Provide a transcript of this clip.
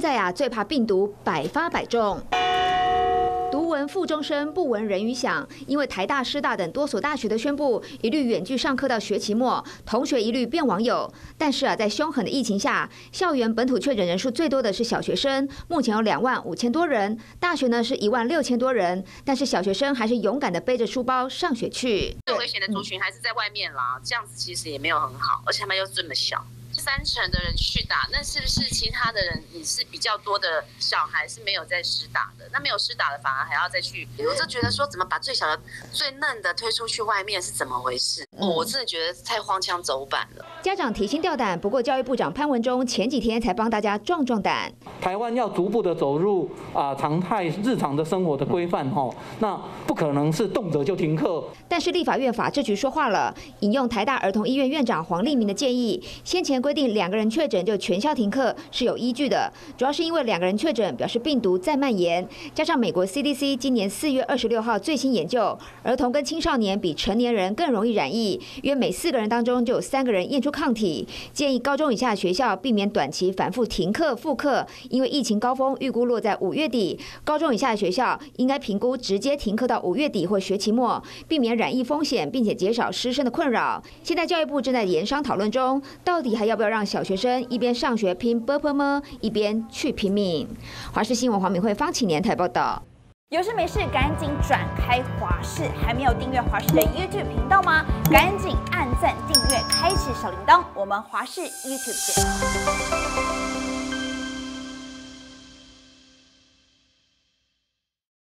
在啊，最怕病毒百发百中。读闻附中生不闻人语响，因为台大、师大等多所大学的宣布一律远距上课到学期末，同学一律变网友。但是啊，在凶狠的疫情下，校园本土确诊人数最多的是小学生，目前有两万五千多人；大学呢是一万六千多人。但是小学生还是勇敢的背着书包上学去。最危险的族群还是在外面啦，这样子其实也没有很好，而且他们又这么小。三成的人去打，那是不是其他的人也是比较多的小孩是没有在施打的？那没有施打的反而还要再去，我就觉得说怎么把最小的、最嫩的推出去外面是怎么回事？我真的觉得太荒腔走板了。家长提心吊胆，不过教育部长潘文忠前几天才帮大家壮壮胆。台湾要逐步的走入啊常态日常的生活的规范哈，那不可能是动辄就停课。但是立法院法制局说话了，引用台大儿童医院院长黄立明的建议，先前。规定两个人确诊就全校停课是有依据的，主要是因为两个人确诊表示病毒在蔓延，加上美国 CDC 今年四月二十六号最新研究，儿童跟青少年比成年人更容易染疫，约每四个人当中就有三个人验出抗体，建议高中以下学校避免短期反复停课复课，因为疫情高峰预估落在五月底，高中以下的学校应该评估直接停课到五月底或学期末，避免染疫风险，并且减少师生的困扰。现在教育部正在研商讨论中，到底还要。不要让小学生一边上学拼波波摸，一边去拼命。华视新闻黄敏慧、方启年台报道。有事没事赶紧转开华视，还没有订阅华视的 YouTube 频道吗？赶紧按赞订阅，开启小铃铛。我们华视 YouTube 见。